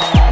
you